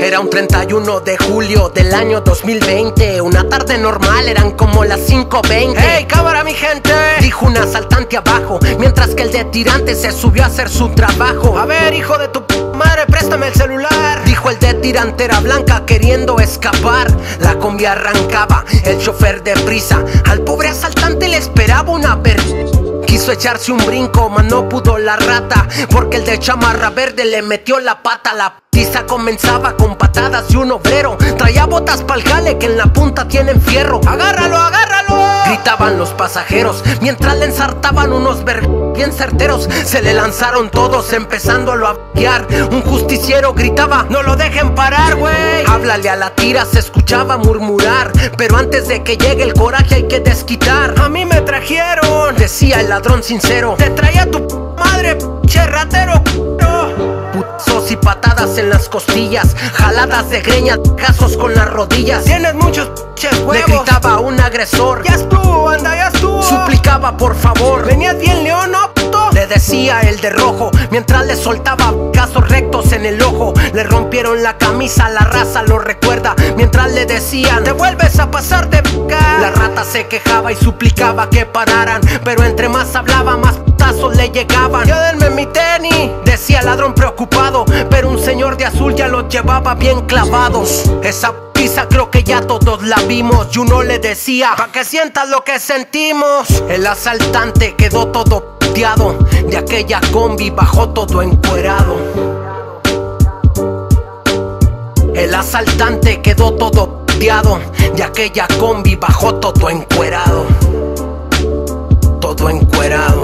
Era un 31 de julio del año 2020 Una tarde normal, eran como las 5.20 ¡Hey, cámara mi gente! Dijo un asaltante abajo Mientras que el de tirante se subió a hacer su trabajo. A ver, hijo de tu madre, préstame el celular. Dijo el de tirantera blanca queriendo escapar. La combi arrancaba, el chofer de prisa Al pobre asaltante le esperaba una vergüenza. Quiso echarse un brinco, mas no pudo la rata Porque el de chamarra verde le metió la pata La pista comenzaba con patadas de un obrero Traía botas pa'l jale que en la punta tienen fierro ¡Agárralo, agárralo! Gritaban los pasajeros mientras le ensartaban unos ver bien certeros. Se le lanzaron todos empezándolo a guiar. Un justiciero gritaba: No lo dejen parar, güey. Háblale a la tira, se escuchaba murmurar. Pero antes de que llegue el coraje hay que desquitar. A mí me trajeron, decía el ladrón sincero. Te traía tu madre, che ratero. Putazos y patadas en las costillas, jaladas de greña, casos con las rodillas. Tienes muchos ches huevos. Le gritaba un agresor. Ya estuvo. Por favor. Venías bien, león. Le decía el de rojo, mientras le soltaba casos rectos en el ojo. Le rompieron la camisa, la raza lo recuerda. Mientras le decían, te vuelves a pasar de boca. La rata se quejaba y suplicaba que pararan. Pero entre más hablaba, más putazos le llegaban. Ya denme mi tenis, decía ladrón preocupado. Pero un señor de azul ya los llevaba bien clavados. Esa Quizá creo que ya todos la vimos. Y uno le decía, pa' que sientas lo que sentimos El asaltante quedó todo puteado. De aquella combi bajó todo encuerado. El asaltante quedó todo puteado. De aquella combi bajó todo encuerado. Todo encuerado.